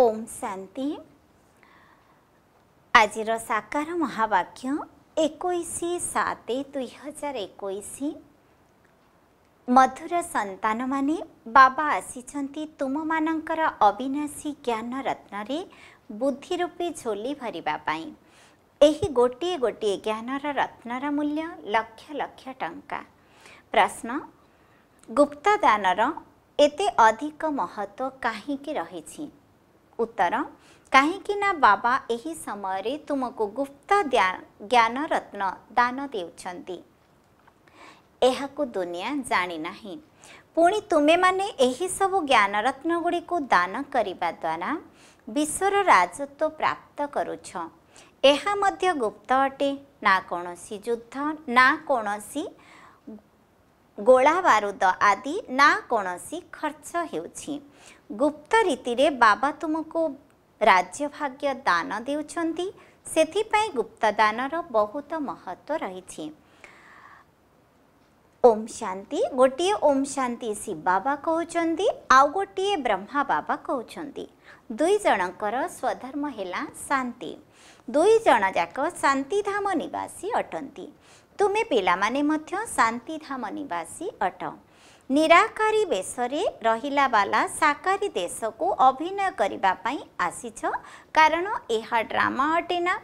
ଓମ୍ ଶାନ୍ତି ଆଜିର ସାକାର ମହାବାକ୍ୟ ଏକୋଇଶ ସାତ ଦୁଇହଜାର ଏକୋଇଶ ମଧୁର ସନ୍ତାନମାନେ ବାବା ଆସିଛନ୍ତି ତୁମମାନଙ୍କର ଅବିନାଶୀ ଜ୍ଞାନ ରତ୍ନରେ ବୁଦ୍ଧି ରୂପୀ ଝୋଲି ଭରିବା ପାଇଁ ଏହି ଗୋଟିଏ ଗୋଟିଏ ଜ୍ଞାନର ରତ୍ନର ମୂଲ୍ୟ ଲକ୍ଷ ଲକ୍ଷ ଟଙ୍କା ପ୍ରଶ୍ନ ଗୁପ୍ତଦାନର ଏତେ ଅଧିକ ମହତ୍ଵ କାହିଁକି ରହିଛି ଉତ୍ତର କାହିଁକି ନା ବାବା ଏହି ସମୟରେ ତୁମକୁ ଗୁପ୍ତ ଦ୍ୟା- ଜ୍ଞାନ ରତ୍ନ ଦାନ ଦେଉଛନ୍ତି। ଏହାକୁ ଦୁନିଆ ଜାଣିନାହିଁ ପୁଣି ତୁମେମାନେ ଏହିସବୁ ଜ୍ଞାନରତ୍ନ ଗୁଡ଼ିକୁ ଦାନ କରିବା ଦ୍ୱାରା ବିଶ୍ୱର ରାଜତ୍ୱ ପ୍ରାପ୍ତ କରୁଛ। ଏହା ମଧ୍ୟ ଗୁପ୍ତ ଅଟେ। ନା କୌଣସି ଯୁଦ୍ଧ ନା କୌଣସି ଗୋଳା ବାରୁଦ ଆଦି ନା କୌଣସି ଖର୍ଚ୍ଚ ହେଉଛି। ଗୁପ୍ତ ରୀତିରେ ବାବା ତୁମକୁ ରାଜ୍ୟ ଭାଗ୍ୟ ଦାନ ଦେଉଛନ୍ତି ସେଥିପାଇଁ ଗୁପ୍ତଦାନର ବହୁତ ମହତ୍ଵ ରହିଛି। ଓମ୍ ଶାନ୍ତି ଗୋଟିଏ ଓମ୍ ଶାନ୍ତି ଶିବ ବାବା କହୁଛନ୍ତି ଆଉ ଗୋଟିଏ ବ୍ରହ୍ମା ବାବା କହୁଛନ୍ତି। ଦୁଇ ଜଣଙ୍କର ସ୍ୱଧର୍ମ ହେଲା ଶାନ୍ତି। ଦୁଇ ଜଣ ଯାକ ଶାନ୍ତିଧାମ ନିବାସୀ ଅଟନ୍ତି। ତୁମେ ପିଲାମାନେ ମଧ୍ୟ ଶାନ୍ତିଧାମ ନିବାସୀ ଅଟ। ନିରାକାରୀ ବେଶରେ ରହିଲା ବାଲା ସାକାରୀ ଦେଶକୁ ଅଭିନୟ କରିବା ପାଇଁ ଆସିଛ। କାରଣ ଏହା ଡ୍ରାମା ଅଟେ ନା।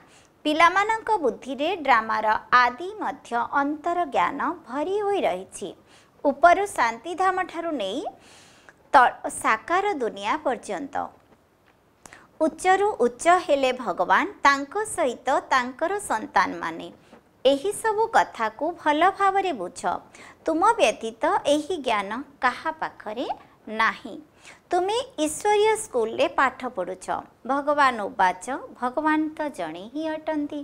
ପିଲାମାନଙ୍କ ବୁଦ୍ଧିରେ ଡ୍ରାମାର ଆଦି ମଧ୍ୟ ଅନ୍ତର ଜ୍ଞାନ ଭରି ହୋଇ ରହିଛି। ଉପରୁ ଶାନ୍ତିଧାମ ଠାରୁ ନେଇ ସାକାର ଦୁନିଆ ପର୍ଯ୍ୟନ୍ତ। ଉଚ୍ଚରୁ ଉଚ୍ଚ ହେଲେ ଭଗବାନ ତାଙ୍କ ସହିତ ତାଙ୍କର ସନ୍ତାନମାନେ। ଏହିସବୁ କଥାକୁ ଭଲ ଭାବରେ ବୁଝ। ତୁମ ବ୍ୟତୀତ ଏହି ଜ୍ଞାନ କାହା ପାଖରେ ନାହିଁ। ତୁମେ ଈଶ୍ୱରୀୟ ସ୍କୁଲରେ ପାଠ ପଢ଼ୁଛ। ଭଗବାନ ଉବାଚ ଭଗବାନ ତ ଜଣେ ହିଁ ଅଟନ୍ତି।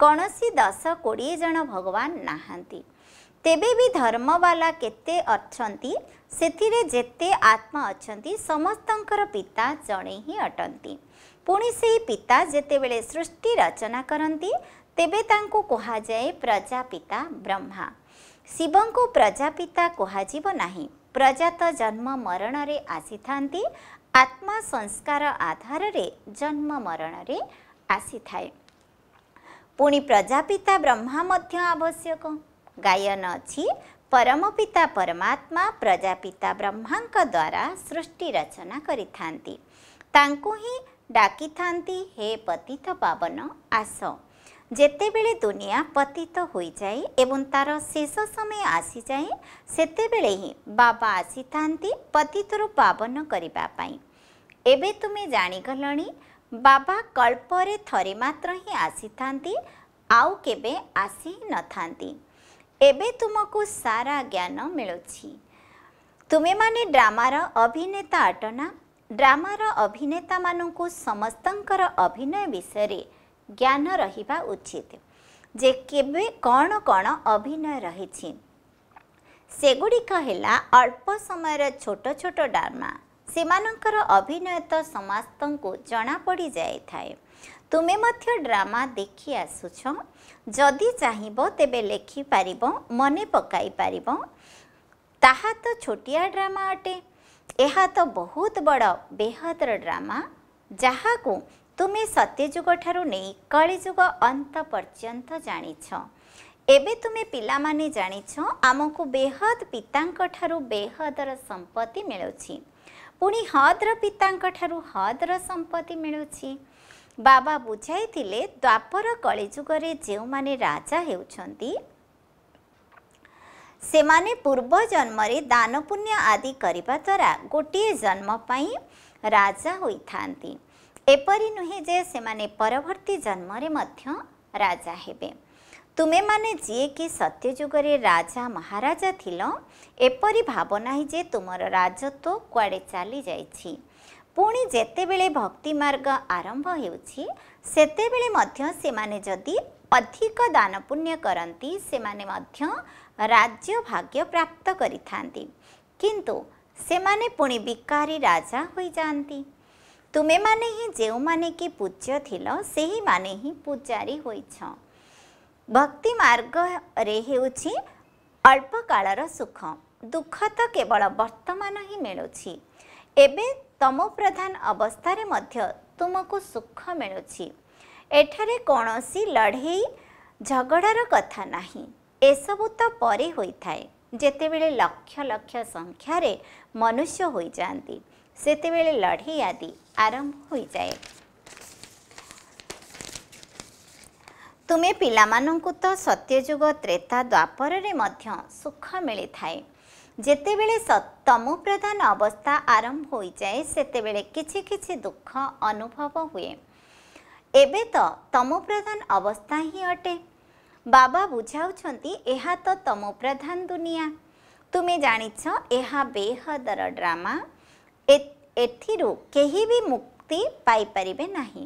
କୌଣସି ଦଶ କୋଡ଼ିଏ ଜଣ ଭଗବାନ ନାହାନ୍ତି। ତେବେ ବି ଧର୍ମବାଲା କେତେ ଅଛନ୍ତି ସେଥିରେ ଯେତେ ଆତ୍ମା ଅଛନ୍ତି ସମସ୍ତଙ୍କର ପିତା ଜଣେ ହିଁ ଅଟନ୍ତି। ପୁଣି ସେହି ପିତା ଯେତେବେଳେ ସୃଷ୍ଟି ରଚନା କରନ୍ତି ତେବେ ତାଙ୍କୁ କୁହାଯାଏ ପ୍ରଜାପିତା ବ୍ରହ୍ମା। ଶିବଙ୍କୁ ପ୍ରଜାପିତା କୁହାଯିବ ନାହିଁ। ପ୍ରଜା ତ ଜନ୍ମ ମରଣରେ ଆସିଥାନ୍ତି। ଆତ୍ମା ସଂସ୍କାର ଆଧାରରେ ଜନ୍ମ ମରଣରେ ଆସିଥାଏ। ପୁଣି ପ୍ରଜାପିତା ବ୍ରହ୍ମା ମଧ୍ୟ ଆବଶ୍ୟକ। ଗାୟନ ଅଛି। ପରମ ପିତା ପରମାତ୍ମା ପ୍ରଜାପିତା ବ୍ରହ୍ମାଙ୍କ ଦ୍ୱାରା ସୃଷ୍ଟି ରଚନା କରିଥାନ୍ତି। ତାଙ୍କୁ ହିଁ ଡାକିଥାନ୍ତି ହେ ପତିତ ପାବନ ଆସ। ଯେତେବେଳେ ଦୁନିଆ ପତିତ ହୋଇଯାଏ ଏବଂ ତାର ଶେଷ ସମୟ ଆସିଯାଏ ସେତେବେଳେ ହିଁ ବାବା ଆସିଥାନ୍ତି ପତିତରୁ ପାବନ କରିବା ପାଇଁ। ଏବେ ତୁମେ ଜାଣିଗଲଣି ବାବା କଳ୍ପରେ ଥରେ ମାତ୍ର ହିଁ ଆସିଥାନ୍ତି ଆଉ କେବେ ଆସି ନଥାନ୍ତି। ଏବେ ତୁମକୁ ସାରା ଜ୍ଞାନ ମିଳୁଛି। ତୁମେମାନେ ଡ୍ରାମାର ଅଭିନେତା ଅଟନା ଡ୍ରାମାର ଅଭିନେତାମାନଙ୍କୁ ସମସ୍ତଙ୍କର ଅଭିନୟ ବିଷୟରେ ଜ୍ଞାନ ରହିବା ଉଚିତ। ଯେ କେବେ କ'ଣ କ'ଣ ଅଭିନୟ ରହିଛି। ସେଗୁଡ଼ିକ ହେଲା ଅଳ୍ପ ସମୟର ଛୋଟ ଛୋଟ ଡ୍ରାମା। ସେମାନଙ୍କର ଅଭିନୟ ତ ସମସ୍ତଙ୍କୁ ଜଣାପଡ଼ି ଯାଇଥାଏ। ତୁମେ ମଧ୍ୟ ଡ୍ରାମା ଦେଖି ଆସୁଛ। ଯଦି ଚାହିଁବ ତେବେ ଲେଖିପାରିବ ମନେ ପକାଇ ପାରିବ। ତାହା ତ ଛୋଟିଆ ଡ୍ରାମା ଅଟେ। ଏହା ତ ବହୁତ ବଡ଼ ବେହଦର ଡ୍ରାମା। ଯାହାକୁ ତୁମେ ସତ୍ୟଯୁଗ ଠାରୁ ନେଇ କଳିଯୁଗ ଅନ୍ତ ପର୍ଯ୍ୟନ୍ତ ଜାଣିଛ। ଏବେ ତୁମେ ପିଲାମାନେ ଜାଣିଛ ଆମକୁ ବେହଦ ପିତାଙ୍କ ଠାରୁ ବେହଦର ସମ୍ପତ୍ତି ମିଳୁଛି। ପୁଣି ହଦର ପିତାଙ୍କ ଠାରୁ ହଦର ସମ୍ପତ୍ତି ମିଳୁଛି। ବାବା ବୁଝାଇଥିଲେ ଦ୍ୱାପର କଳିଯୁଗରେ ଯେଉଁମାନେ ରାଜା ହେଉଛନ୍ତି ସେମାନେ ପୂର୍ବ ଜନ୍ମରେ ଦାନ ପୁଣ୍ୟ ଆଦି କରିବା ଦ୍ୱାରା ଗୋଟିଏ ଜନ୍ମ ପାଇଁ ରାଜା ହୋଇଥାନ୍ତି। ଏପରି ନୁହେଁ ଯେ ସେମାନେ ପରବର୍ତ୍ତୀ ଜନ୍ମରେ ମଧ୍ୟ ରାଜା ହେବେ। ତୁମେମାନେ ଯିଏକି ସତ୍ୟଯୁଗରେ ରାଜା ମହାରାଜା ଥିଲ ଏପରି ଭାବ ନାହିଁ ଯେ ତୁମର ରାଜତ୍ୱ କୁଆଡ଼େ ଚାଲିଯାଇଛି ପୁଣି ଯେତେବେଳେ ଭକ୍ତି ମାର୍ଗ ଆରମ୍ଭ ହେଉଛି ସେତେବେଳେ ମଧ୍ୟ ସେମାନେ ଯଦି ଅଧିକ ଦାନ ପୁଣ୍ୟ କରନ୍ତି ସେମାନେ ମଧ୍ୟ ରାଜ୍ୟ ଭାଗ୍ୟ ପ୍ରାପ୍ତ କରିଥାନ୍ତି। କିନ୍ତୁ ସେମାନେ ପୁଣି ବିକାରୀ ରାଜା ହୋଇଯାଆନ୍ତି। ତୁମେମାନେ ହିଁ ଯେଉଁମାନେ କି ପୂଜ୍ୟ ଥିଲ ସେହିମାନେ ହିଁ ପୂଜାରୀ ହୋଇଛ। ଭକ୍ତି ମାର୍ଗରେ ହେଉଛି ଅଳ୍ପ କାଳର ସୁଖ। ଦୁଃଖ ତ କେବଳ ବର୍ତ୍ତମାନ ହିଁ ମିଳୁଛି। ଏବେ ତମ ପ୍ରଧାନ ଅବସ୍ଥାରେ ମଧ୍ୟ ତୁମକୁ ସୁଖ ମିଳୁଛି। ଏଠାରେ କୌଣସି ଲଢ଼େଇ ଝଗଡ଼ାର କଥା ନାହିଁ। ଏସବୁ ତ ପରେ ହୋଇଥାଏ। ଯେତେବେଳେ ଲକ୍ଷ ଲକ୍ଷ ସଂଖ୍ୟାରେ ମନୁଷ୍ୟ ହୋଇଯାଆନ୍ତି। ସେତେବେଳେ ଲଢ଼େଇ ଆଦି ଆରମ୍ଭ ହୋଇଯାଏ। ତୁମେ ପିଲାମାନଙ୍କୁ ତ ସତ୍ୟଯୁଗ ତ୍ରେତା ଦ୍ୱାପରରେ ମଧ୍ୟ ସୁଖ ମିଳିଥାଏ। ଯେତେବେଳେ ତମ ପ୍ରଧାନ ଅବସ୍ଥା ଆରମ୍ଭ ହୋଇଯାଏ ସେତେବେଳେ କିଛି କିଛି ଦୁଃଖ ଅନୁଭବ ହୁଏ। ଏବେ ତ ତମ ପ୍ରଧାନ ଅବସ୍ଥା ହିଁ ଅଟେ। ବାବା ବୁଝାଉଛନ୍ତି ଏହା ତ ତମ ପ୍ରଧାନ ଦୁନିଆ। ତୁମେ ଜାଣିଛ ଏହା ବେହଦର ଡ୍ରାମା। ଏଥିରୁ କେହି ବି ମୁକ୍ତି ପାଇପାରିବେ ନାହିଁ।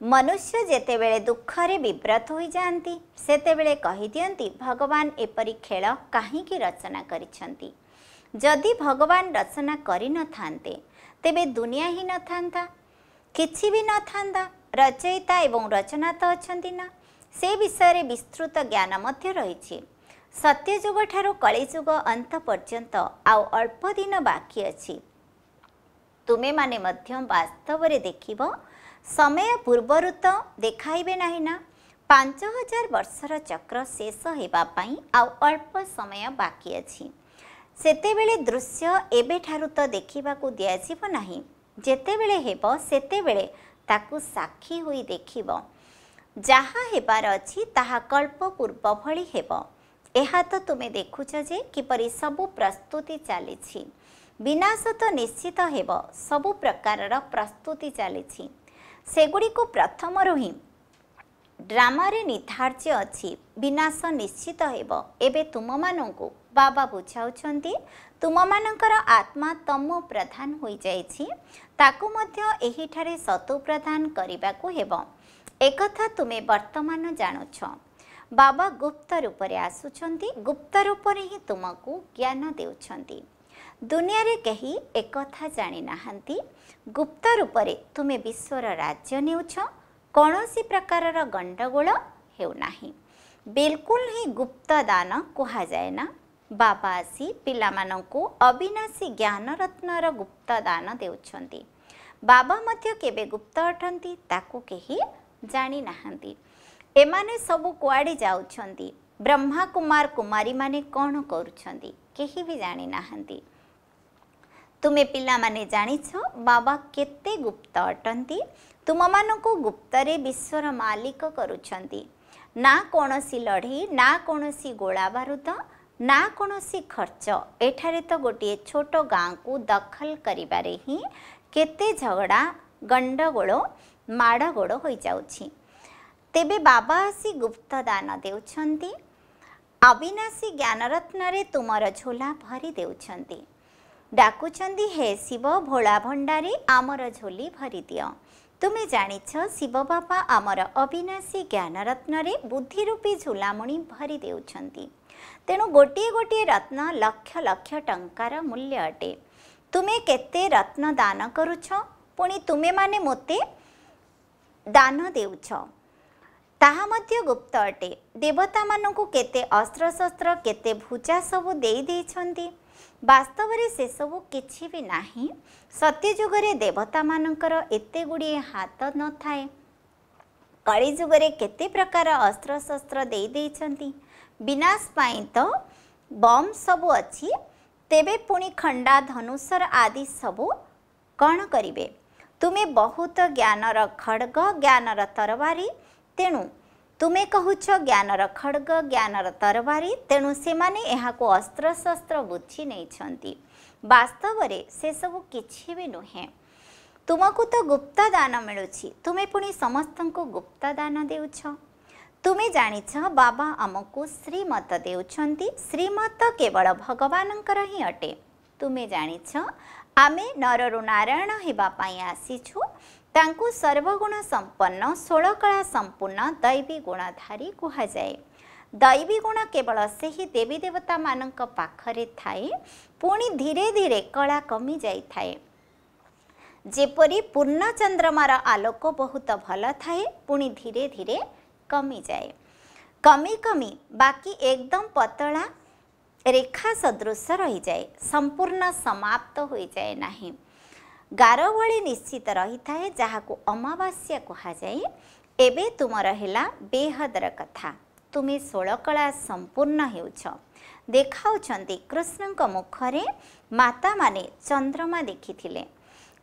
ମନୁଷ୍ୟ ଯେତେବେଳେ ଦୁଃଖରେ ବିବ୍ରତ ହୋଇଯାଆନ୍ତି ସେତେବେଳେ କହିଦିଅନ୍ତି ଭଗବାନ ଏପରି ଖେଳ କାହିଁକି ରଚନା କରିଛନ୍ତି? ଯଦି ଭଗବାନ ରଚନା କରିନଥାନ୍ତେ ତେବେ ଦୁନିଆ ହିଁ ନଥାନ୍ତା କିଛି ବି ନଥାନ୍ତା ରଚୟିତା ଏବଂ ରଚନା ତ ଅଛନ୍ତି ନା। ସେ ବିଷୟରେ ବିସ୍ତୃତ ଜ୍ଞାନ ମଧ୍ୟ ରହିଛି। ସତ୍ୟଯୁଗ ଠାରୁ କଳିଯୁଗ ଅନ୍ତ ପର୍ଯ୍ୟନ୍ତ ଆଉ ଅଳ୍ପ ଦିନ ବାକି ଅଛି। ତୁମେମାନେ ମଧ୍ୟ ବାସ୍ତବରେ ଦେଖିବ ସମୟ ପୂର୍ବରୁ ତ ଦେଖାଇବେ ନାହିଁ ନା। ପାଞ୍ଚ ହଜାର ବର୍ଷର ଚକ୍ର ଶେଷ ହେବା ପାଇଁ ଆଉ ଅଳ୍ପ ସମୟ ବାକି ଅଛି। ସେତେବେଳେ ଦୃଶ୍ୟ ଏବେଠାରୁ ତ ଦେଖିବାକୁ ଦିଆଯିବ ନାହିଁ। ଯେତେବେଳେ ହେବ ସେତେବେଳେ ତାକୁ ସାକ୍ଷୀ ହୋଇ ଦେଖିବ। ଯାହା ହେବାର ଅଛି ତାହା କଳ୍ପ ପୂର୍ବ ଭଳି ହେବ। ଏହା ତ ତୁମେ ଦେଖୁଛ ଯେ କିପରି ସବୁ ପ୍ରସ୍ତୁତି ଚାଲିଛି। ବିନାଶ ତ ନିଶ୍ଚିତ ହେବ ସବୁ ପ୍ରକାରର ପ୍ରସ୍ତୁତି ଚାଲିଛି। ସେଗୁଡ଼ିକୁ ପ୍ରଥମରୁ ହିଁ ଡ୍ରାମାରେ ନିର୍ଦ୍ଧାର୍ଯ୍ୟ ଅଛି ବିନାଶ ନିଶ୍ଚିତ ହେବ। ଏବେ ତୁମମାନଙ୍କୁ ବାବା ବୁଝାଉଛନ୍ତି ତୁମମାନଙ୍କର ଆତ୍ମା ତମ ପ୍ରଧାନ ହୋଇଯାଇଛି ତାକୁ ମଧ୍ୟ ଏହିଠାରେ ସତୁ ପ୍ରଦାନ କରିବାକୁ ହେବ। ଏକଥା ତୁମେ ବର୍ତ୍ତମାନ ଜାଣୁଛ। ବାବା ଗୁପ୍ତ ରୂପରେ ଆସୁଛନ୍ତି ଗୁପ୍ତ ରୂପରେ ହିଁ ତୁମକୁ ଜ୍ଞାନ ଦେଉଛନ୍ତି। ଦୁନିଆରେ କେହି ଏକଥା ଜାଣିନାହାନ୍ତି। ଗୁପ୍ତ ରୂପରେ ତୁମେ ବିଶ୍ୱର ରାଜ୍ୟ ନେଉଛ କୌଣସି ପ୍ରକାରର ଗଣ୍ଡଗୋଳ ହେଉନାହିଁ ବିଲକୁଲ ହିଁ ଗୁପ୍ତ ଦାନ କୁହାଯାଏ ନା। ବାବା ଆସି ପିଲାମାନଙ୍କୁ ଅବିନାଶୀ ଜ୍ଞାନରତ୍ନର ଗୁପ୍ତ ଦାନ ଦେଉଛନ୍ତି। ବାବା ମଧ୍ୟ କେବେ ଗୁପ୍ତ ଅଟନ୍ତି ତାକୁ କେହି ଜାଣିନାହାନ୍ତି। ଏମାନେ ସବୁ କୁଆଡ଼େ ଯାଉଛନ୍ତି? ବ୍ରହ୍ମା କୁମାର କୁମାରୀମାନେ କ'ଣ କରୁଛନ୍ତି? କେହି ବି ଜାଣିନାହାନ୍ତି। ତୁମେ ପିଲାମାନେ ଜାଣିଛ ବାବା କେତେ ଗୁପ୍ତ ଅଟନ୍ତି? ତୁମମାନଙ୍କୁ ଗୁପ୍ତରେ ବିଶ୍ୱର ମାଲିକ କରୁଛନ୍ତି। ନା କୌଣସି ଲଢ଼େଇ ନା କୌଣସି ଗୋଳା ବାରୁଦ ନା କୌଣସି ଖର୍ଚ୍ଚ ଏଠାରେ ତ ଗୋଟିଏ ଛୋଟ ଗାଁକୁ ଦଖଲ କରିବାରେ ହିଁ କେତେ ଝଗଡ଼ା ଗଣ୍ଡଗୋଳ ମାଡ଼ଗୋଳ ହୋଇଯାଉଛି। ତେବେ ବାବା ଆସି ଗୁପ୍ତ ଦାନ ଦେଉଛନ୍ତି। ଅବିନାଶୀ ଜ୍ଞାନରତ୍ନରେ ତୁମର ଝୋଲା ଭରି ଦେଉଛନ୍ତି। ଡାକୁଛନ୍ତି ହେ ଶିବ ଭୋଳା ଭଣ୍ଡାରୀ ଆମର ଝୋଲି ଭରି ଦିଅ। ତୁମେ ଜାଣିଛ ଶିବ ବାବା ଆମର ଅବିନାଶୀ ଜ୍ଞାନରତ୍ନରେ ବୁଦ୍ଧିରୂପୀ ଝୁଲାମୁଣି ଭରି ଦେଉଛନ୍ତି। ତେଣୁ ଗୋଟିଏ ଗୋଟିଏ ରତ୍ନ ଲକ୍ଷ ଲକ୍ଷ ଟଙ୍କାର ମୂଲ୍ୟ ଅଟେ। ତୁମେ କେତେ ରତ୍ନ ଦାନ କରୁଛ? ପୁଣି ତୁମେମାନେ ମୋତେ ଦାନ ଦେଉଛ। ତାହା ମଧ୍ୟ ଗୁପ୍ତ ଅଟେ। ଦେବତାମାନଙ୍କୁ କେତେ ଅସ୍ତ୍ରଶସ୍ତ୍ର କେତେ ଭୁଜା ସବୁ ଦେଇ ଦେଇଛନ୍ତି। ବାସ୍ତବରେ ସେସବୁ କିଛି ବି ନାହିଁ। ସତ୍ୟଯୁଗରେ ଦେବତାମାନଙ୍କର ଏତେ ଗୁଡ଼ିଏ ହାତ ନଥାଏ। କଳିଯୁଗରେ କେତେ ପ୍ରକାର ଅସ୍ତ୍ରଶସ୍ତ୍ର ଦେଇ ଦେଇଛନ୍ତି। ବିନାଶ ପାଇଁ ତ ବମ୍ ସବୁ ଅଛି। ତେବେ ପୁଣି ଖଣ୍ଡା ଧନୁଷର ଆଦି ସବୁ କ'ଣ କରିବେ? ତୁମେ ବହୁତ ଜ୍ଞାନର ଖଡ଼ଗ ଜ୍ଞାନର ତରବାରୀ ତେଣୁ ତୁମେ କହୁଛ ଜ୍ଞାନର ଖଡ଼ଗ ଜ୍ଞାନର ତରବାରୀ ତେଣୁ ସେମାନେ ଏହାକୁ ଅସ୍ତ୍ରଶସ୍ତ୍ର ବୁଝି ନେଇଛନ୍ତି। ବାସ୍ତବରେ ସେସବୁ କିଛି ବି ନୁହେଁ। ତୁମକୁ ତ ଗୁପ୍ତ ଦାନ ମିଳୁଛି। ତୁମେ ପୁଣି ସମସ୍ତଙ୍କୁ ଗୁପ୍ତ ଦାନ ଦେଉଛ। ତୁମେ ଜାଣିଛ ବାବା ଆମକୁ ଶ୍ରୀମତ ଦେଉଛନ୍ତି। ଶ୍ରୀମତ କେବଳ ଭଗବାନଙ୍କର ହିଁ ଅଟେ। ତୁମେ ଜାଣିଛ ଆମେ ନରରୁ ନାରାୟଣ ହେବା ପାଇଁ ଆସିଛୁ। ତାଙ୍କୁ ସର୍ବଗୁଣ ସମ୍ପନ୍ନ ଷୋଳକଳା ସମ୍ପୂର୍ଣ୍ଣ ଦୈବୀ ଗୁଣଧାରୀ କୁହାଯାଏ। ଦୈବୀ ଗୁଣ କେବଳ ସେହି ଦେବୀ ଦେବତାମାନଙ୍କ ପାଖରେ ଥାଏ ପୁଣି ଧୀରେ ଧୀରେ କଳା କମି ଯାଇଥାଏ। ଯେପରି ପୂର୍ଣ୍ଣ ଚନ୍ଦ୍ରମାର ଆଲୋକ ବହୁତ ଭଲ ଥାଏ ପୁଣି ଧୀରେ ଧୀରେ କମିଯାଏ। କମି କମି ବାକି ଏକଦମ ପତଳା ରେଖା ସଦୃଶ ରହିଯାଏ ସମ୍ପୂର୍ଣ୍ଣ ସମାପ୍ତ ହୋଇଯାଏ ନାହିଁ। ଗାର ଭଳି ନିଶ୍ଚିତ ରହିଥାଏ ଯାହାକୁ ଅମାବାସ୍ୟା କୁହାଯାଏ। ଏବେ ତୁମର ହେଲା ବେହଦର କଥା। ତୁମେ ଷୋଳକଳା ସମ୍ପୂର୍ଣ୍ଣ ହେଉଛ। ଦେଖାଉଛନ୍ତି କୃଷ୍ଣଙ୍କ ମୁଖରେ ମାତାମାନେ ଚନ୍ଦ୍ରମା ଦେଖିଥିଲେ।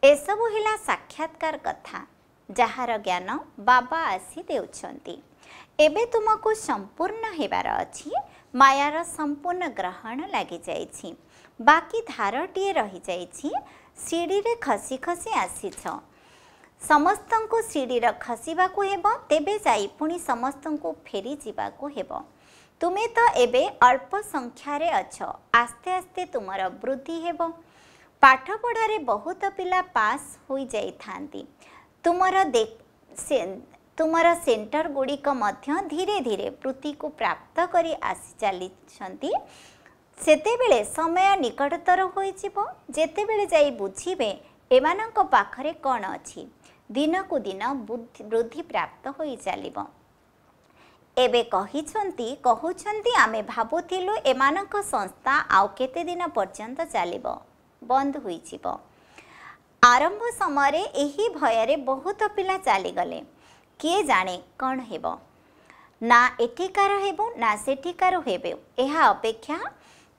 ଏସବୁ ହେଲା ସାକ୍ଷାତକାର କଥା ଯାହାର ଜ୍ଞାନ ବାବା ଆସି ଦେଉଛନ୍ତି। ଏବେ ତୁମକୁ ସମ୍ପୂର୍ଣ୍ଣ ହେବାର ଅଛି। ମାୟାର ସମ୍ପୂର୍ଣ୍ଣ ଗ୍ରହଣ ଲାଗିଯାଇଛି। ବାକି ଧାରଟିଏ ରହିଯାଇଛି। ସିଡ଼ିରେ ଖସି ଖସି ଆସିଛ। ସମସ୍ତଙ୍କୁ ସିଡ଼ିର ଖସିବାକୁ ହେବ ତେବେ ଯାଇ ପୁଣି ସମସ୍ତଙ୍କୁ ଫେରି ଯିବାକୁ ହେବ। ତୁମେ ତ ଏବେ ଅଳ୍ପ ସଂଖ୍ୟାରେ ଅଛ ଆସ୍ତେ ଆସ୍ତେ ତୁମର ବୃଦ୍ଧି ହେବ। ପାଠପଢ଼ାରେ ବହୁତ ପିଲା ପାସ୍ ହୋଇଯାଇଥାନ୍ତି। ତୁମର ତୁମର ସେଣ୍ଟର ଗୁଡ଼ିକ ମଧ୍ୟ ଧୀରେ ଧୀରେ ବୃତ୍ତିକୁ ପ୍ରାପ୍ତ କରି ଆସି ଚାଲିଛନ୍ତି। ସେତେବେଳେ ସମୟ ନିକଟତର ହୋଇଯିବ। ଯେତେବେଳେ ଯାଇ ବୁଝିବେ ଏମାନଙ୍କ ପାଖରେ କ'ଣ ଅଛି ଦିନକୁ ଦିନ ବୃଦ୍ଧି ପ୍ରାପ୍ତ ହୋଇ ଚାଲିବ। ଏବେ କହିଛନ୍ତି କହୁଛନ୍ତି ଆମେ ଭାବୁଥିଲୁ ଏମାନଙ୍କ ସଂସ୍ଥା ଆଉ କେତେ ଦିନ ପର୍ଯ୍ୟନ୍ତ ଚାଲିବ ବନ୍ଦ ହୋଇଯିବ। ଆରମ୍ଭ ସମୟରେ ଏହି ଭୟରେ ବହୁତ ପିଲା ଚାଲିଗଲେ। କିଏ ଜାଣେ କ'ଣ ହେବ? ନା ଏଠିକାର ହେବ ନା ସେଠିକାର ହେବ। ଏହା ଅପେକ୍ଷା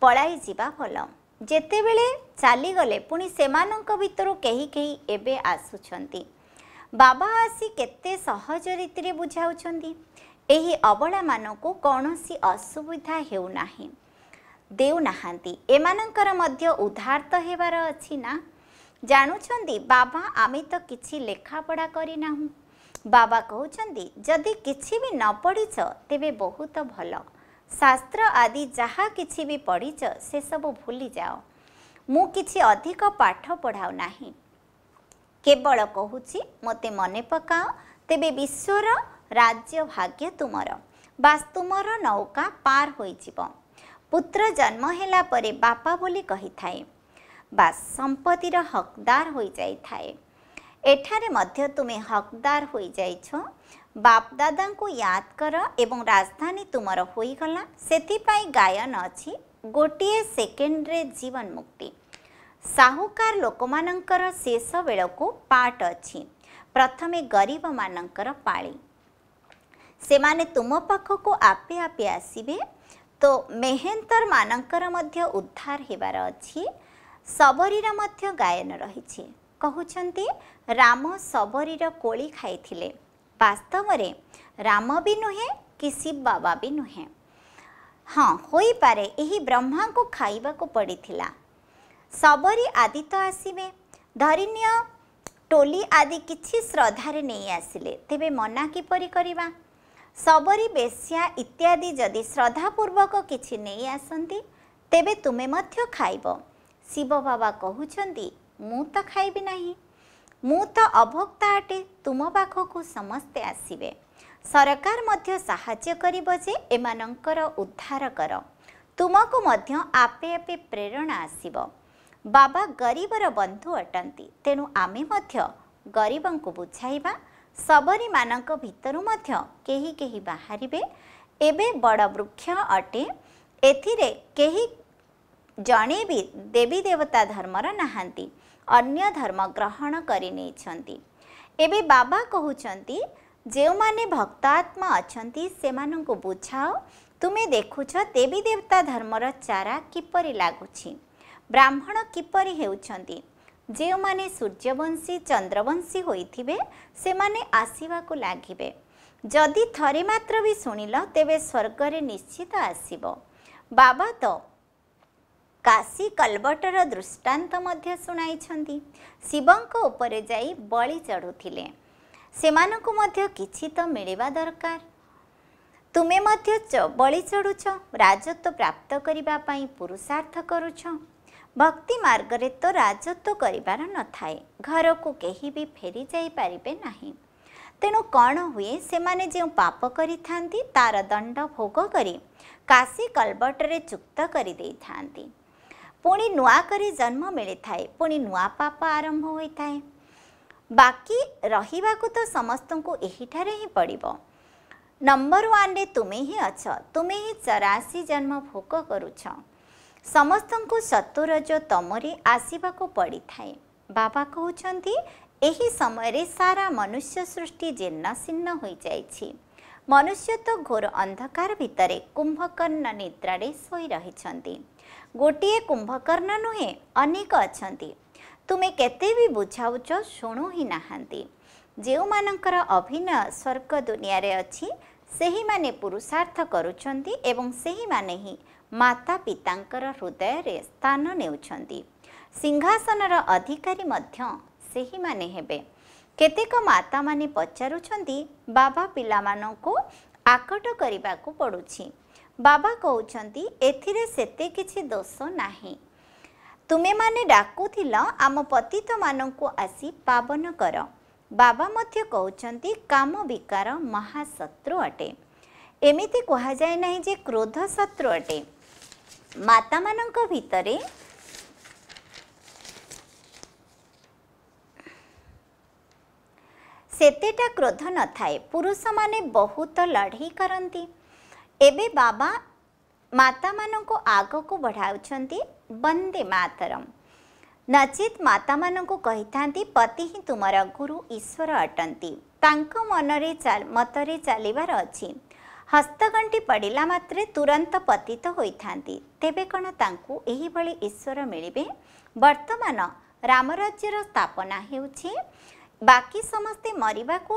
ପଳାଇ ଯିବା ଭଲ। ଯେତେବେଳେ ଚାଲିଗଲେ ପୁଣି ସେମାନଙ୍କ ଭିତରୁ କେହି କେହି ଏବେ ଆସୁଛନ୍ତି। ବାବା ଆସି କେତେ ସହଜ ରୀତିରେ ବୁଝାଉଛନ୍ତି। ଏହି ଅବଳାମାନଙ୍କୁ କୌଣସି ଅସୁବିଧା ହେଉନାହିଁ। ଦେଉନାହାନ୍ତି। ଏମାନଙ୍କର ମଧ୍ୟ ଉଦ୍ଧାର ହେବାର ଅଛି ନା? ଜାଣୁଛନ୍ତି ବାବା ଆମେ ତ କିଛି ଲେଖାପଢ଼ା କରିନାହୁଁ। ବାବା କହୁଛନ୍ତି ଯଦି କିଛି ବି ନ ପଢ଼ିଛ ତେବେ ବହୁତ ଭଲ। ଶାସ୍ତ୍ର ଆଦି ଯାହା କିଛି ବି ପଢ଼ିଛ ସେସବୁ ଭୁଲିଯାଅ। ମୁଁ କିଛି ଅଧିକ ପାଠ ପଢ଼ାଉ ନାହିଁ। କେବଳ କହୁଛି ମୋତେ ମନେ ପକାଅ ତେବେ ବିଶ୍ୱର ରାଜ୍ୟ ଭାଗ୍ୟ ତୁମର। ବାସ୍ ତୁମର ନୌକା ପାର ହୋଇଯିବ। ପୁତ୍ର ଜନ୍ମ ହେଲା ପରେ ବାପା ବୋଲି କହିଥାଏ। ବାସ୍ ସମ୍ପତ୍ତିର ହକଦାର ହୋଇଯାଇଥାଏ। ଏଠାରେ ମଧ୍ୟ ତୁମେ ହକଦାର ହୋଇଯାଇଛ। ବାପଦାଦାଙ୍କୁ ୟାଦ କର ଏବଂ ରାଜଧାନୀ ତୁମର ହୋଇଗଲା। ସେଥିପାଇଁ ଗାୟନ ଅଛି। ଗୋଟିଏ ସେକେଣ୍ଡରେ ଜୀବନ ମୁକ୍ତି ସାହୁକାର ଲୋକମାନଙ୍କର ଶେଷ ବେଳକୁ ପାଠ ଅଛି। ପ୍ରଥମେ ଗରିବମାନଙ୍କର ପାଳି। ସେମାନେ ତୁମ ପାଖକୁ ଆପେ ଆପେ ଆସିବେ। ତ ମେହେନ୍ତରମାନଙ୍କର ମଧ୍ୟ ଉଦ୍ଧାର ହେବାର ଅଛି। ସବରୀର ମଧ୍ୟ ଗାୟନ ରହିଛି। କହୁଛନ୍ତି ରାମ ସବରୀର କୋଳି ଖାଇଥିଲେ। ବାସ୍ତବରେ ରାମ ବି ନୁହେଁ କି ଶିବ ବାବା ବି ନୁହେଁ। ହଁ ହୋଇପାରେ ଏହି ବ୍ରହ୍ମାଙ୍କୁ ଖାଇବାକୁ ପଡ଼ିଥିଲା। ସବରୀ ଆଦି ତ ଆସିବେ। ଧରିନିଅ ଟୋଲି ଆଦି କିଛି ଶ୍ରଦ୍ଧାରେ ନେଇ ଆସିଲେ। ତେବେ ମନା କିପରି କରିବା? ସବରୀ ବେଶ୍ୟା ଇତ୍ୟାଦି ଯଦି ଶ୍ରଦ୍ଧାପୂର୍ବକ କିଛି ନେଇ ଆସନ୍ତି ତେବେ ତୁମେ ମଧ୍ୟ ଖାଇବ। ଶିବ ବାବା କହୁଛନ୍ତି ମୁଁ ତ ଖାଇବି ନାହିଁ। ମୁଁ ତ ଅଭୋକ୍ତା ଅଟେ ତୁମ ପାଖକୁ ସମସ୍ତେ ଆସିବେ। ସରକାର ମଧ୍ୟ ସାହାଯ୍ୟ କରିବ ଯେ ଏମାନଙ୍କର ଉଦ୍ଧାର କର। ତୁମକୁ ମଧ୍ୟ ଆପେ ଆପେ ପ୍ରେରଣା ଆସିବ। ବାବା ଗରିବର ବନ୍ଧୁ ଅଟନ୍ତି ତେଣୁ ଆମେ ମଧ୍ୟ ଗରିବଙ୍କୁ ବୁଝାଇବା। ସବରୀମାନଙ୍କ ଭିତରୁ ମଧ୍ୟ କେହି କେହି ବାହାରିବେ। ଏବେ ବଡ଼ ବୃକ୍ଷ ଅଟେ। ଏଥିରେ କେହି ଜଣେ ବି ଦେବୀ ଦେବତା ଧର୍ମର ନାହାନ୍ତି। ଅନ୍ୟ ଧର୍ମ ଗ୍ରହଣ କରିନେଇଛନ୍ତି ଏବେ ବାବା କହୁଛନ୍ତି ଯେଉଁମାନେ ଭକ୍ତାତ୍ମା ଅଛନ୍ତି ସେମାନଙ୍କୁ ବୁଝାଅ ତୁମେ ଦେଖୁଛ ଦେବୀ ଦେବତା ଧର୍ମର ଚାରା କିପରି ଲାଗୁଛି ବ୍ରାହ୍ମଣ କିପରି ହେଉଛନ୍ତି ଯେଉଁମାନେ ସୂର୍ଯ୍ୟବଂଶୀ ଚନ୍ଦ୍ରବଂଶୀ ହୋଇଥିବେ ସେମାନେ ଆସିବାକୁ ଲାଗିବେ। ଯଦି ଥରେ ମାତ୍ର ବି ଶୁଣିଲ ତେବେ ସ୍ୱର୍ଗରେ ନିଶ୍ଚିତ ଆସିବ। ବାବା ତ କାଶୀ କଲବଟର ଦୃଷ୍ଟାନ୍ତ ମଧ୍ୟ ଶୁଣାଇଛନ୍ତି। ଶିବଙ୍କ ଉପରେ ଯାଇ ବଳି ଚଢ଼ୁଥିଲେ। ସେମାନଙ୍କୁ ମଧ୍ୟ କିଛି ତ ମିଳିବା ଦରକାର। ତୁମେ ମଧ୍ୟ ବଳି ଚଢ଼ୁଛ ରାଜତ୍ୱ ପ୍ରାପ୍ତ କରିବା ପାଇଁ ପୁରୁଷାର୍ଥ କରୁଛ। ଭକ୍ତି ମାର୍ଗରେ ତ ରାଜତ୍ୱ କରିବାର ନଥାଏ। ଘରକୁ କେହି ବି ଫେରି ଯାଇପାରିବେ ନାହିଁ। ତେଣୁ କ'ଣ ହୁଏ ସେମାନେ ଯେଉଁ ପାପ କରିଥାନ୍ତି ତା'ର ଦଣ୍ଡ ଭୋଗ କରି କାଶୀ କଲବଟରେ ଚୁକ୍ତ କରିଦେଇଥାନ୍ତି। ପୁଣି ନୂଆ କରି ଜନ୍ମ ମିଳିଥାଏ ପୁଣି ନୂଆ ପାପ ଆରମ୍ଭ ହୋଇଥାଏ। ବାକି ରହିବାକୁ ତ ସମସ୍ତଙ୍କୁ ଏହିଠାରେ ହିଁ ପଡ଼ିବ। ନମ୍ବର ୱାନ୍ରେ ତୁମେ ହିଁ ଅଛ ତୁମେ ହିଁ ଚରାଶୀ ଜନ୍ମ ଭୋଗ କରୁଛ। ସମସ୍ତଙ୍କୁ ସତୁରଜ ତମରେ ଆସିବାକୁ ପଡ଼ିଥାଏ। ବାବା କହୁଛନ୍ତି ଏହି ସମୟରେ ସାରା ମନୁଷ୍ୟ ସୃଷ୍ଟି ଜୀର୍ଣ୍ଣ ଶୀର୍ଣ୍ଣ ହୋଇଯାଇଛି। ମନୁଷ୍ୟ ତ ଘୋର ଅନ୍ଧକାର ଭିତରେ କୁମ୍ଭକର୍ଣ୍ଣ ନିଦ୍ରାରେ ଶୋଇ ରହିଛନ୍ତି। ଗୋଟିଏ କୁମ୍ଭକର୍ଣ୍ଣ ନୁହେଁ ଅନେକ ଅଛନ୍ତି। ତୁମେ କେତେ ବି ବୁଝାଉଛ ଶୁଣୁ ହିଁ ନାହାନ୍ତି। ଯେଉଁମାନଙ୍କର ଅଭିନୟ ସ୍ୱର୍ଗ ଦୁନିଆରେ ଅଛି ସେହିମାନେ ପୁରୁଷାର୍ଥ କରୁଛନ୍ତି ଏବଂ ସେହିମାନେ ହିଁ ମାତା ପିତାଙ୍କର ହୃଦୟରେ ସ୍ଥାନ ନେଉଛନ୍ତି। ସିଂହାସନର ଅଧିକାରୀ ମଧ୍ୟ ସେହିମାନେ ହେବେ। କେତେକ ମାତାମାନେ ପଚାରୁଛନ୍ତି ବାବା ପିଲାମାନଙ୍କୁ ଆକଟ କରିବାକୁ ପଡ଼ୁଛି ବାବା କହୁଛନ୍ତି ଏଥିରେ ସେତେ କିଛି ଦୋଷ ନାହିଁ। ତୁମେମାନେ ଡାକୁଥିଲ ଆମ ପତିତମାନଙ୍କୁ ଆସି ପାବନ କର ବାବା ମଧ୍ୟ କହୁଛନ୍ତି କାମ ବିକାର ମହାଶତ୍ରୁ ଅଟେ। ଏମିତି କୁହାଯାଏ ନାହିଁ ଯେ କ୍ରୋଧ ଶତ୍ରୁ ଅଟେ। ମାତାମାନଙ୍କ ଭିତରେ ସେତେଟା କ୍ରୋଧ ନଥାଏ। ପୁରୁଷମାନେ ବହୁତ ଲଢ଼େଇ କରନ୍ତି। ଏବେ ବାବା ମାତାମାନଙ୍କୁ ଆଗକୁ ବଢ଼ାଉଛନ୍ତି। ବନ୍ଦେ ମାତରମ୍। ନଚିତ୍ ମାତାମାନଙ୍କୁ କହିଥାନ୍ତି ପତି ହିଁ ତୁମର ଗୁରୁ ଈଶ୍ୱର ଅଟନ୍ତି। ତାଙ୍କ ମନରେ ମତରେ ଚାଲିବାର ଅଛି। ହସ୍ତଗଣ୍ଠି ପଡ଼ିଲା ମାତ୍ରେ ତୁରନ୍ତ ପତିତ ହୋଇଥାନ୍ତି। ତେବେ କ'ଣ ତାଙ୍କୁ ଏହିଭଳି ଈଶ୍ୱର ମିଳିବେ? ବର୍ତ୍ତମାନ ରାମରାଜ୍ୟର ସ୍ଥାପନା ହେଉଛି ବାକି ସମସ୍ତେ ମରିବାକୁ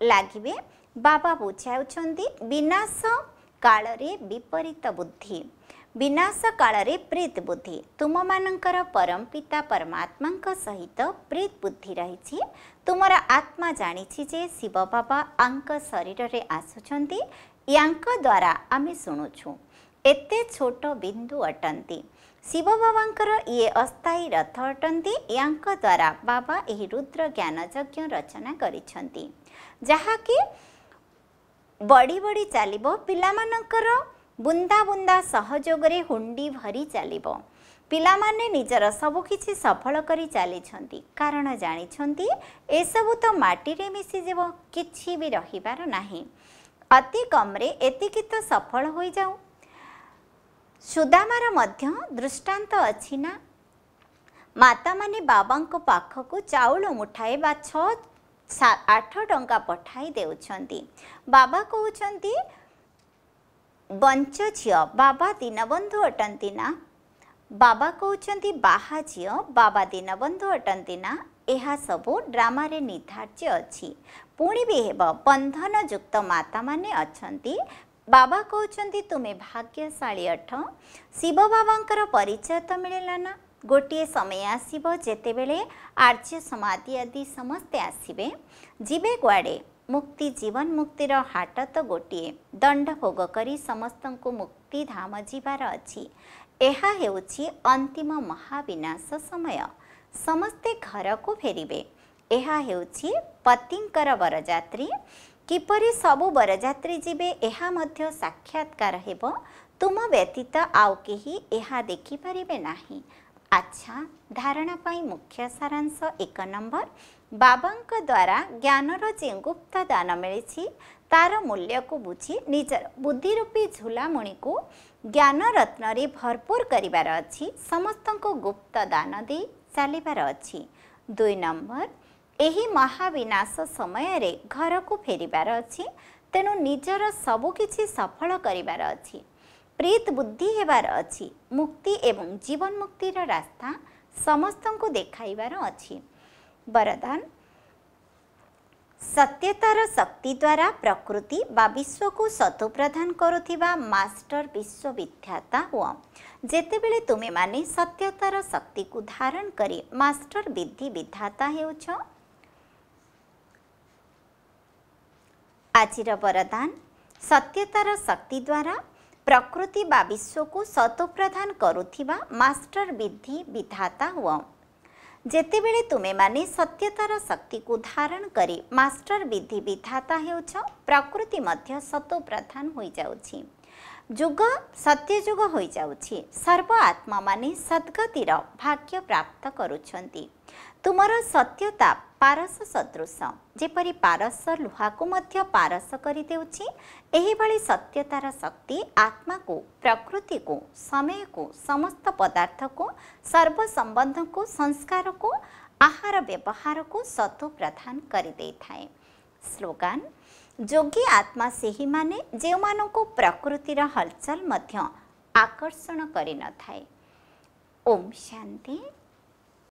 ଲାଗିବେ। ବାବା ବୁଝାଉଛନ୍ତି ବିନାଶ କାଳରେ ବିପରୀତ ବୁଦ୍ଧି। ବିନାଶ କାଳରେ ପ୍ରୀତ ବୁଦ୍ଧି। ତୁମମାନଙ୍କର ପରମ ପିତା ପରମାତ୍ମାଙ୍କ ସହିତ ପ୍ରୀତ ବୁଦ୍ଧି ରହିଛି। ତୁମର ଆତ୍ମା ଜାଣିଛି ଯେ ଶିବ ବାବା ଆଙ୍କ ଶରୀରରେ ଆସୁଛନ୍ତି। ୟାଙ୍କ ଦ୍ୱାରା ଆମେ ଶୁଣୁଛୁ। ଏତେ ଛୋଟ ବିନ୍ଦୁ ଅଟନ୍ତି। ଶିବ ବାବାଙ୍କର ଇଏ ଅସ୍ଥାୟୀ ରଥ ଅଟନ୍ତି ୟାଙ୍କ ଦ୍ୱାରା ବାବା ଏହି ରୁଦ୍ର ଜ୍ଞାନ ଯଜ୍ଞ ରଚନା କରିଛନ୍ତି। ଯାହାକି ବଢ଼ି ବଢ଼ି ଚାଲିବ ପିଲାମାନଙ୍କର ବୁନ୍ଦା ବୁନ୍ଦା ସହଯୋଗରେ ହୁଣ୍ଡି ଭରି ଚାଲିବ। ପିଲାମାନେ ନିଜର ସବୁକିଛି ସଫଳ କରି ଚାଲିଛନ୍ତି। କାରଣ ଜାଣିଛନ୍ତି ଏସବୁ ତ ମାଟିରେ ମିଶିଯିବ କିଛି ବି ରହିବାର ନାହିଁ। ଅତି କମ୍ରେ ଏତିକି ତ ସଫଳ ହୋଇଯାଉ। ସୁଦାମାର ମଧ୍ୟ ଦୃଷ୍ଟାନ୍ତ ଅଛି ନା? ମାତାମାନେ ବାବାଙ୍କ ପାଖକୁ ଚାଉଳ ମୁଠାଏ ବା ଛଅ ଆଠ ଟଙ୍କା ପଠାଇ ଦେଉଛନ୍ତି। ବାବା କହୁଛନ୍ତି ବଞ୍ଚ ଝିଅ ବାବା ଦୀନବନ୍ଧୁ ଅଟନ୍ତି ନା? ବାବା କହୁଛନ୍ତି ବାହା ଝିଅ ବାବା ଦୀନବନ୍ଧୁ ଅଟନ୍ତି ନା? ଏହା ସବୁ ଡ୍ରାମାରେ ନିର୍ଦ୍ଧାର୍ଯ୍ୟ ଅଛି। ପୁଣି ବି ହେବ ବନ୍ଧନଯୁକ୍ତ ମାତାମାନେ ଅଛନ୍ତି ବାବା କହୁଛନ୍ତି ତୁମେ ଭାଗ୍ୟଶାଳୀ ଅଠ। ଶିବ ବାବାଙ୍କର ପରିଚୟ ତ ମିଳିଲା ନା। ଗୋଟିଏ ସମୟ ଆସିବ ଯେତେବେଳେ ଆର୍ଯ୍ୟ ସମାଧି ଆଦି ସମସ୍ତେ ଆସିବେ। ଯିବେ କୁଆଡ଼େ? ମୁକ୍ତି ଜୀବନ ମୁକ୍ତିର ହାଟ ତ ଗୋଟିଏ। ଦଣ୍ଡ ଭୋଗ କରି ସମସ୍ତଙ୍କୁ ମୁକ୍ତି ଧାମ ଯିବାର ଅଛି। ଏହା ହେଉଛି ଅନ୍ତିମ ମହାବିନାଶ ସମୟ। ସମସ୍ତେ ଘରକୁ ଫେରିବେ। ଏହା ହେଉଛି ପତିଙ୍କର ବରଯାତ୍ରୀ। କିପରି ସବୁ ବରଯାତ୍ରୀ ଯିବେ ଏହା ମଧ୍ୟ ସାକ୍ଷାତକାର ହେବ। ତୁମ ବ୍ୟତୀତ ଆଉ କେହି ଏହା ଦେଖିପାରିବେ ନାହିଁ। ଆଚ୍ଛା ଧାରଣା ପାଇଁ ମୁଖ୍ୟ ସାରାଂଶ ଏକ ନମ୍ବର। ବାବାଙ୍କ ଦ୍ୱାରା ଜ୍ଞାନର ଯେଉଁ ଗୁପ୍ତ ଦାନ ମିଳିଛି ତାର ମୂଲ୍ୟକୁ ବୁଝି ନିଜର ବୁଦ୍ଧିରୂପୀ ଝୁଲାମୁଣିକୁ ଜ୍ଞାନ ରତ୍ନରେ ଭରପୁର କରିବାର ଅଛି। ସମସ୍ତଙ୍କୁ ଗୁପ୍ତ ଦାନ ଦେଇ ଚାଲିବାର ଅଛି। ଦୁଇ ନମ୍ବର। ଏହି ମହାବିନାଶ ସମୟରେ ଘରକୁ ଫେରିବାର ଅଛି ତେଣୁ ନିଜର ସବୁକିଛି ସଫଳ କରିବାର ଅଛି। ପ୍ରୀତ ବୁଦ୍ଧି ହେବାର ଅଛି ମୁକ୍ତି ଏବଂ ଜୀବନ ମୁକ୍ତିର ରାସ୍ତା ସମସ୍ତଙ୍କୁ ଦେଖାଇବାର ଅଛି। ବରଦାନ ସତ୍ୟତାର ଶକ୍ତି ଦ୍ୱାରା ପ୍ରକୃତି ବା ବିଶ୍ୱକୁ ସତୁ ପ୍ରଦାନ କରୁଥିବା ମାଷ୍ଟର ବିଶ୍ୱବିଖ୍ୟାତା ହୁଅ। ଯେତେବେଳେ ତୁମେମାନେ ସତ୍ୟତାର ଶକ୍ତିକୁ ଧାରଣ କରି ମାଷ୍ଟର ବିଧି ବିଧାତା ହେଉଛ ଆଜିର ବରଦାନ ସତ୍ୟତାର ଶକ୍ତି ଦ୍ୱାରା ପ୍ରକୃତି ବା ବିଶ୍ୱକୁ ସତୋପ୍ରଦାନ କରୁଥିବା ମାଷ୍ଟର ବିଧି ବିଧାତା ହୁଅ। ଯେତେବେଳେ ତୁମେମାନେ ସତ୍ୟତାର ଶକ୍ତିକୁ ଧାରଣ କରି ମାଷ୍ଟର ବିଧି ବିଧାତା ହେଉଛ ପ୍ରକୃତି ମଧ୍ୟ ସତୋପ୍ରଧାନ ହୋଇଯାଉଛି। ଯୁଗ ସତ୍ୟଯୁଗ ହୋଇଯାଉଛି। ସର୍ବ ଆତ୍ମାମାନେ ସଦ୍ଗତିର ଭାଗ୍ୟ ପ୍ରାପ୍ତ କରୁଛନ୍ତି। ତୁମର ସତ୍ୟତା ପାରସ ସଦୃଶ। ଯେପରି ପାରସ ଲୁହାକୁ ମଧ୍ୟ ପାରସ କରିଦେଉଛି ଏହିଭଳି ସତ୍ୟତାର ଶକ୍ତି ଆତ୍ମାକୁ ପ୍ରକୃତିକୁ ସମୟକୁ ସମସ୍ତ ପଦାର୍ଥକୁ ସର୍ବ ସମ୍ବନ୍ଧକୁ ସଂସ୍କାରକୁ ଆହାର ବ୍ୟବହାରକୁ ସତୁ ପ୍ରଦାନ କରିଦେଇଥାଏ। ସ୍ଲୋଗାନ ଯୋଗୀ ଆତ୍ମା ସେହିମାନେ ଯେଉଁମାନଙ୍କୁ ପ୍ରକୃତିର ହଲଚଲ ମଧ୍ୟ ଆକର୍ଷଣ କରିନଥାଏ। ଓମ୍ ଶାନ୍ତି।